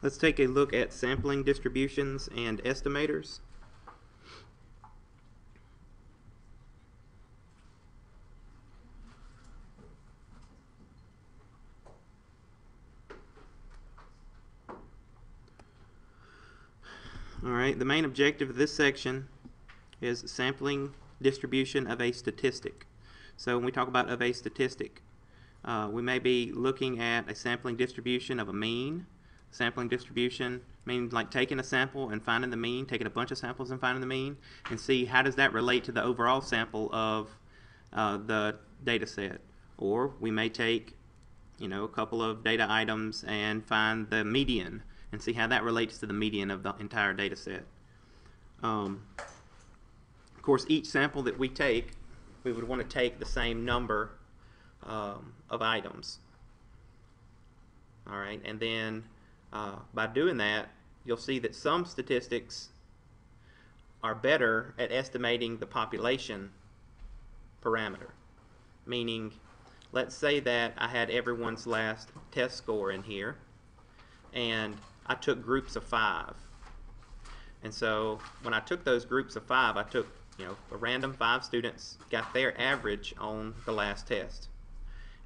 Let's take a look at sampling distributions and estimators. All right, the main objective of this section is sampling distribution of a statistic. So when we talk about of a statistic, uh, we may be looking at a sampling distribution of a mean. Sampling distribution means like taking a sample and finding the mean, taking a bunch of samples and finding the mean, and see how does that relate to the overall sample of uh, the data set. Or we may take, you know, a couple of data items and find the median and see how that relates to the median of the entire data set. Um, of course, each sample that we take, we would want to take the same number um, of items. All right, and then uh, by doing that, you'll see that some statistics are better at estimating the population parameter. Meaning, let's say that I had everyone's last test score in here, and I took groups of five. And so when I took those groups of five, I took you know a random five students, got their average on the last test,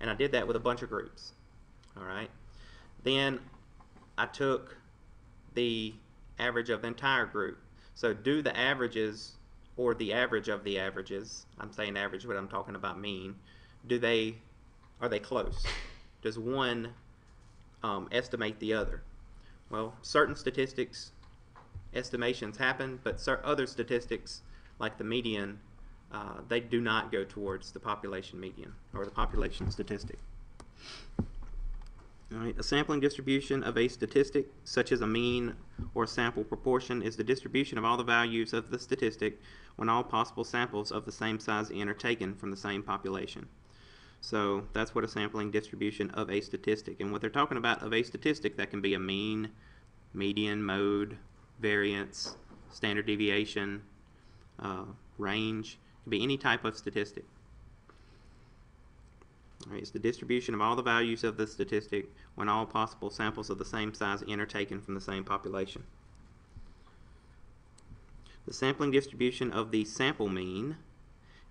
and I did that with a bunch of groups. All right. Then I took the average of the entire group. So do the averages or the average of the averages. I'm saying average, but I'm talking about mean. Do they are they close? Does one um, estimate the other? Well, certain statistics estimations happen, but other statistics, like the median, uh, they do not go towards the population median or the population statistic. A sampling distribution of a statistic, such as a mean or sample proportion, is the distribution of all the values of the statistic when all possible samples of the same size n are taken from the same population. So that's what a sampling distribution of a statistic. And what they're talking about of a statistic, that can be a mean, median, mode, variance, standard deviation, uh, range. It can be any type of statistic. It's the distribution of all the values of the statistic when all possible samples of the same size n are taken from the same population. The sampling distribution of the sample mean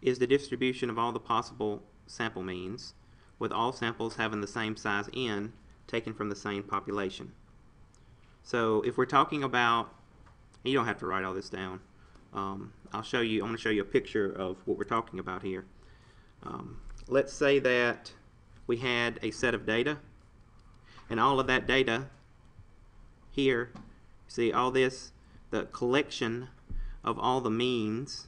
is the distribution of all the possible sample means, with all samples having the same size n taken from the same population. So if we're talking about, you don't have to write all this down. Um, I'll show you, I'm going to show you a picture of what we're talking about here. Um, let's say that we had a set of data, and all of that data here, see all this, the collection of all the means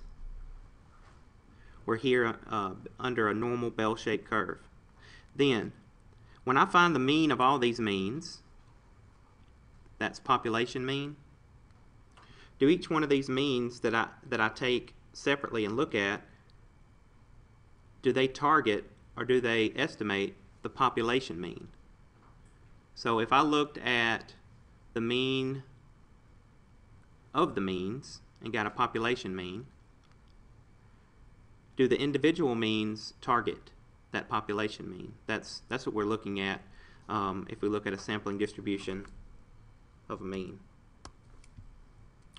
were here uh, under a normal bell-shaped curve. Then, when I find the mean of all these means, that's population mean, do each one of these means that I, that I take separately and look at, do they target or do they estimate the population mean? So if I looked at the mean of the means and got a population mean, do the individual means target that population mean? That's, that's what we're looking at um, if we look at a sampling distribution of a mean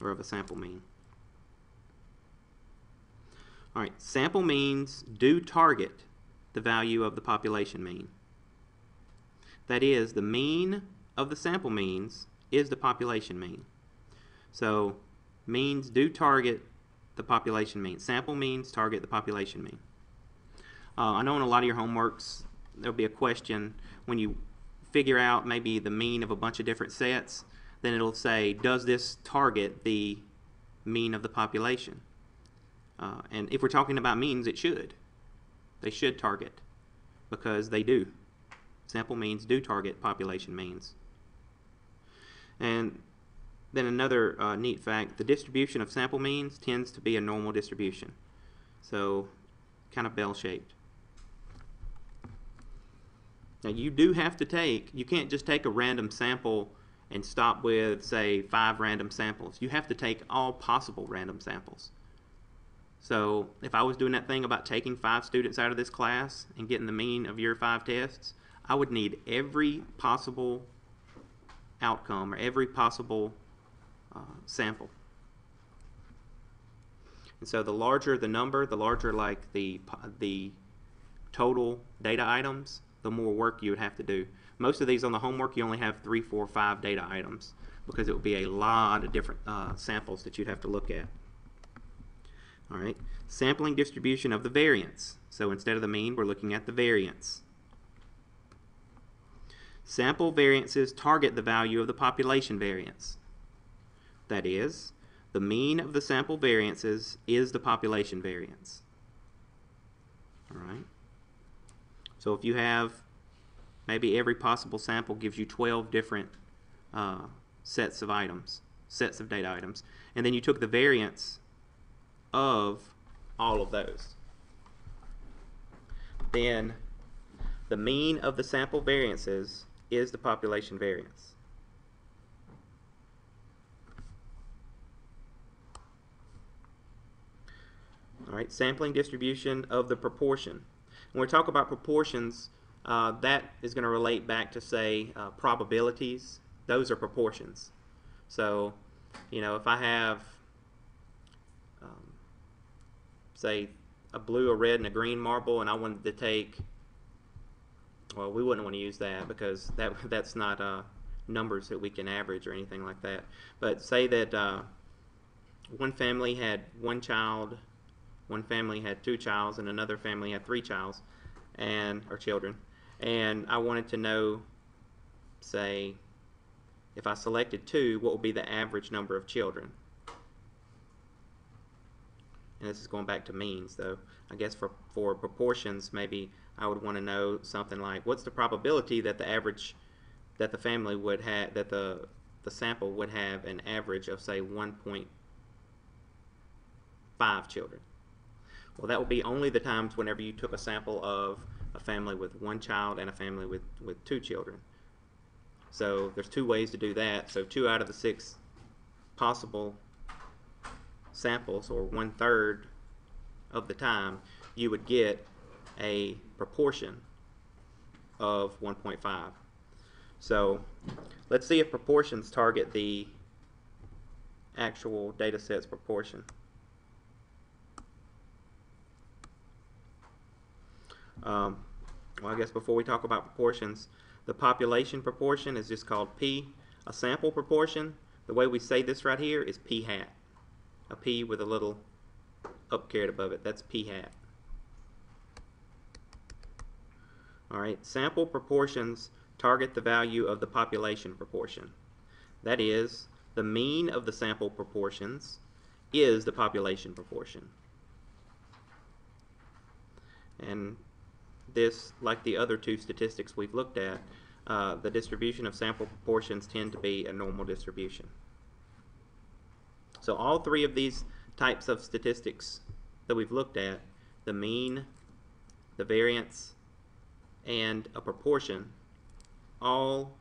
or of a sample mean. All right, sample means do target the value of the population mean. That is, the mean of the sample means is the population mean. So means do target the population mean. Sample means target the population mean. Uh, I know in a lot of your homeworks there'll be a question when you figure out maybe the mean of a bunch of different sets, then it'll say, does this target the mean of the population? Uh, and if we're talking about means, it should. They should target because they do. Sample means do target population means. And then another uh, neat fact, the distribution of sample means tends to be a normal distribution. So kind of bell-shaped. Now you do have to take, you can't just take a random sample and stop with, say, five random samples. You have to take all possible random samples. So if I was doing that thing about taking five students out of this class and getting the mean of your five tests, I would need every possible outcome or every possible uh, sample. And so the larger the number, the larger like the the total data items, the more work you would have to do. Most of these on the homework, you only have three, four, five data items because it would be a lot of different uh, samples that you'd have to look at. All right, sampling distribution of the variance. So instead of the mean, we're looking at the variance. Sample variances target the value of the population variance. That is, the mean of the sample variances is the population variance. All right. So if you have maybe every possible sample gives you 12 different uh, sets of items, sets of data items, and then you took the variance of all of those. Then the mean of the sample variances is the population variance. All right, sampling distribution of the proportion. When we talk about proportions, uh, that is going to relate back to, say, uh, probabilities. Those are proportions. So, you know, if I have, um, say, a blue, a red, and a green marble, and I wanted to take, well, we wouldn't want to use that because that that's not uh, numbers that we can average or anything like that. But say that uh, one family had one child, one family had two childs, and another family had three childs, and or children, and I wanted to know, say, if I selected two, what would be the average number of children? And this is going back to means, though. I guess for, for proportions, maybe I would want to know something like, what's the probability that the average, that the family would have, that the, the sample would have an average of, say, 1.5 children? Well, that would be only the times whenever you took a sample of a family with one child and a family with, with two children. So there's two ways to do that. So two out of the six possible samples, or one third of the time, you would get a proportion of 1.5. So let's see if proportions target the actual data set's proportion. Um, well, I guess before we talk about proportions, the population proportion is just called P. A sample proportion, the way we say this right here is P hat. A P with a little up caret above it. That's P hat. Alright, sample proportions target the value of the population proportion. That is, the mean of the sample proportions is the population proportion. And this, like the other two statistics we've looked at, uh, the distribution of sample proportions tend to be a normal distribution. So all three of these types of statistics that we've looked at, the mean, the variance, and a proportion, all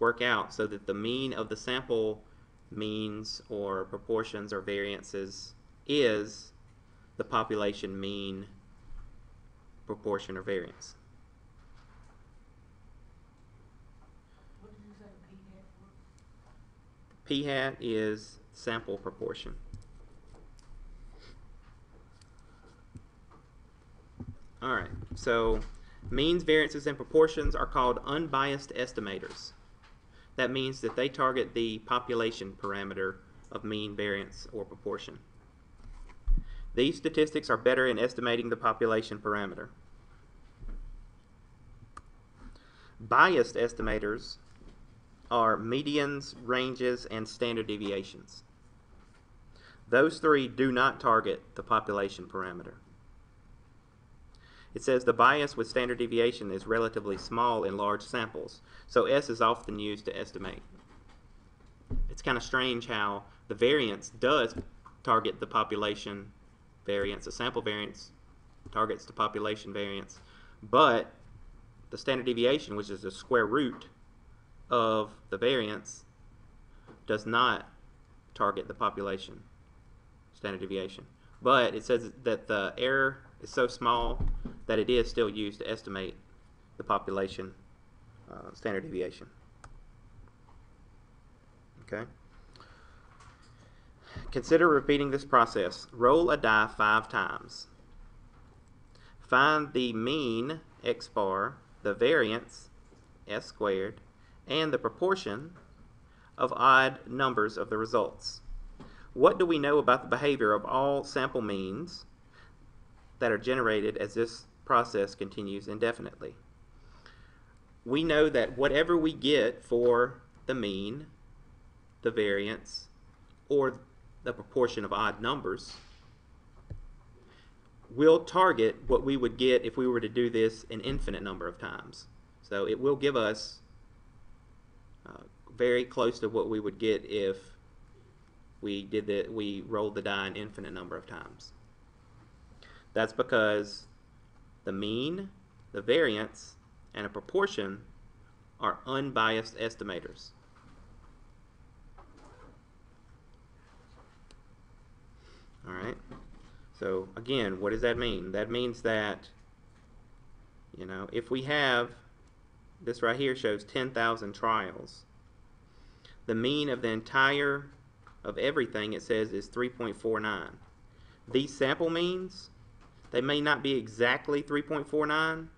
work out so that the mean of the sample means or proportions or variances is the population mean proportion or variance. What did you say P hat was? P hat is sample proportion. Alright, so means, variances, and proportions are called unbiased estimators. That means that they target the population parameter of mean, variance, or proportion. These statistics are better in estimating the population parameter. Biased estimators are medians, ranges, and standard deviations. Those three do not target the population parameter. It says the bias with standard deviation is relatively small in large samples, so S is often used to estimate. It's kind of strange how the variance does target the population variance, the sample variance targets the population variance, but the standard deviation, which is the square root of the variance, does not target the population standard deviation. But it says that the error is so small that it is still used to estimate the population uh, standard deviation. Okay. Consider repeating this process. Roll a die five times. Find the mean x bar, the variance s squared, and the proportion of odd numbers of the results. What do we know about the behavior of all sample means that are generated as this process continues indefinitely? We know that whatever we get for the mean, the variance, or the proportion of odd numbers, will target what we would get if we were to do this an infinite number of times. So it will give us uh, very close to what we would get if we did that we rolled the die an infinite number of times. That's because the mean, the variance, and a proportion are unbiased estimators. All right. So again, what does that mean? That means that, you know, if we have, this right here shows 10,000 trials. The mean of the entire, of everything it says is 3.49. These sample means, they may not be exactly 3.49,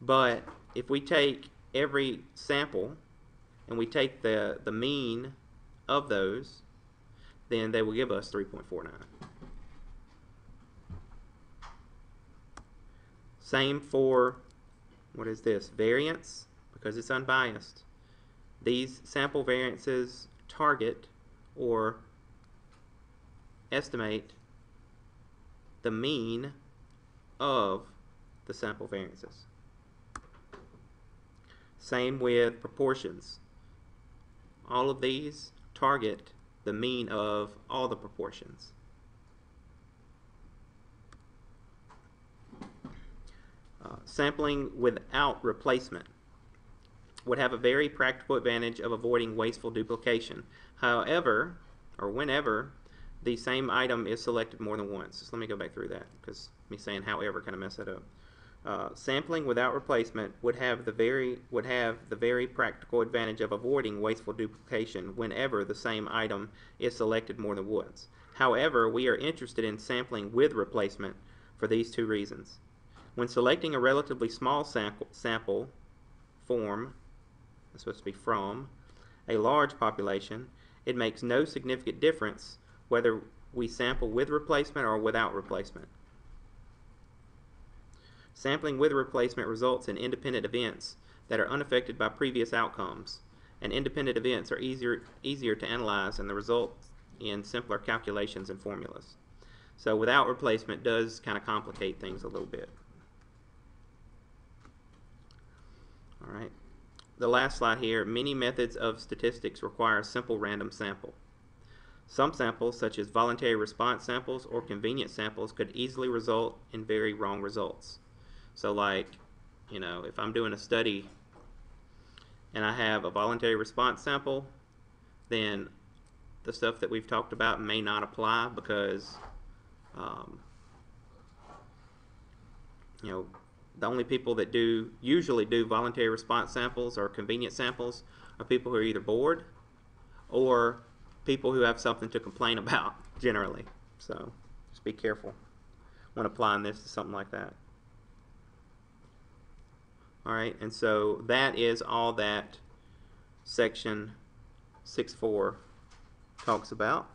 but if we take every sample and we take the, the mean of those, then they will give us 3.49. Same for, what is this, variance, because it's unbiased. These sample variances target or estimate the mean of the sample variances. Same with proportions. All of these target the mean of all the proportions. Uh, sampling without replacement would have a very practical advantage of avoiding wasteful duplication. However, or whenever, the same item is selected more than once. So let me go back through that because me saying however kind of mess that up. Uh, sampling without replacement would have the very would have the very practical advantage of avoiding wasteful duplication whenever the same item is selected more than once. However, we are interested in sampling with replacement for these two reasons. When selecting a relatively small sample, sample form, it's supposed to be from, a large population, it makes no significant difference whether we sample with replacement or without replacement. Sampling with replacement results in independent events that are unaffected by previous outcomes, and independent events are easier, easier to analyze and the results in simpler calculations and formulas. So without replacement does kind of complicate things a little bit. All right. The last slide here, many methods of statistics require a simple random sample. Some samples, such as voluntary response samples or convenient samples, could easily result in very wrong results. So like, you know, if I'm doing a study and I have a voluntary response sample, then the stuff that we've talked about may not apply because, um, you know, the only people that do usually do voluntary response samples or convenient samples are people who are either bored or people who have something to complain about generally. So just be careful when applying this to something like that. All right, and so that is all that section 6.4 talks about.